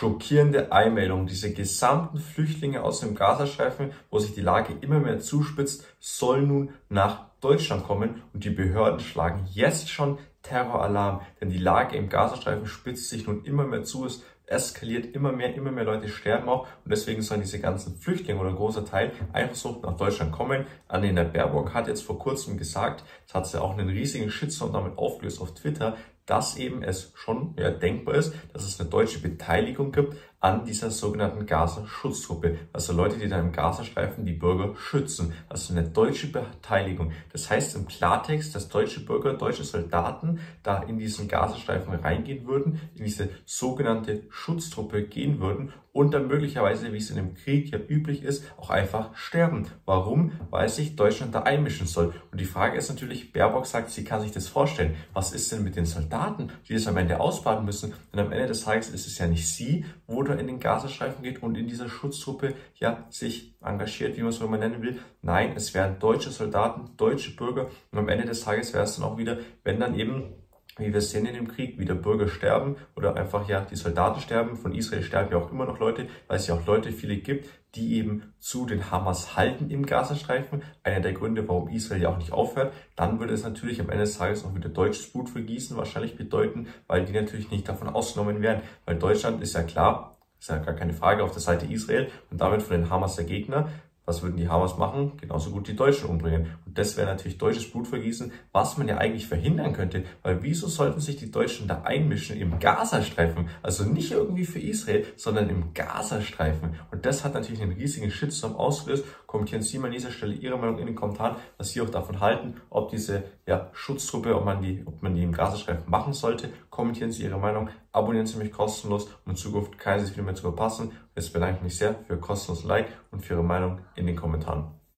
schockierende Einmeldung. Diese gesamten Flüchtlinge aus dem Gazastreifen, wo sich die Lage immer mehr zuspitzt, sollen nun nach Deutschland kommen und die Behörden schlagen jetzt schon Terroralarm, denn die Lage im Gazastreifen spitzt sich nun immer mehr zu. Es eskaliert immer mehr, immer mehr Leute sterben auch und deswegen sollen diese ganzen Flüchtlinge oder ein großer Teil einfach so nach Deutschland kommen. Annalena Baerbock hat jetzt vor kurzem gesagt, das hat sie auch einen riesigen Shitstorm damit aufgelöst auf Twitter, dass eben es schon ja, denkbar ist, dass es eine deutsche Beteiligung gibt an dieser sogenannten Gaza-Schutztruppe. Also Leute, die da im Gazastreifen die Bürger schützen. Also eine deutsche Beteiligung. Das heißt im Klartext, dass deutsche Bürger, deutsche Soldaten da in diesen Gazastreifen reingehen würden, in diese sogenannte Schutztruppe gehen würden und dann möglicherweise, wie es in einem Krieg ja üblich ist, auch einfach sterben. Warum? Weil sich Deutschland da einmischen soll. Und die Frage ist natürlich, Baerbock sagt, sie kann sich das vorstellen. Was ist denn mit den Soldaten, die das am Ende ausbaden müssen? Denn am Ende des Tages ist es ja nicht sie, wo oder in den Gazastreifen geht und in dieser Schutztruppe ja sich engagiert, wie man es mal nennen will. Nein, es wären deutsche Soldaten, deutsche Bürger und am Ende des Tages wäre es dann auch wieder, wenn dann eben wie wir sehen in dem Krieg, wie der Bürger sterben oder einfach ja die Soldaten sterben. Von Israel sterben ja auch immer noch Leute, weil es ja auch Leute viele gibt, die eben zu den Hamas halten im Gazastreifen. Einer der Gründe, warum Israel ja auch nicht aufhört. Dann würde es natürlich am Ende des Tages auch wieder deutsches Blut vergießen wahrscheinlich bedeuten, weil die natürlich nicht davon ausgenommen werden. Weil Deutschland ist ja klar, ist ja gar keine Frage auf der Seite Israel und damit von den Hamas der Gegner. Was würden die Hamas machen? Genauso gut die Deutschen umbringen. Und das wäre natürlich deutsches Blutvergießen, was man ja eigentlich verhindern könnte. Weil wieso sollten sich die Deutschen da einmischen im Gazastreifen? Also nicht irgendwie für Israel, sondern im Gazastreifen. Und das hat natürlich einen riesigen Shitstorm ausgelöst. Kommentieren Sie mal an dieser Stelle Ihre Meinung in den Kommentaren, was Sie auch davon halten, ob diese ja, Schutztruppe, ob man, die, ob man die im Gazastreifen machen sollte. Kommentieren Sie Ihre Meinung, abonnieren Sie mich kostenlos, um in Zukunft keines Video mehr zu verpassen. Jetzt bedanke ich mich sehr für kostenlos Like und für Ihre Meinung in den Kommentaren.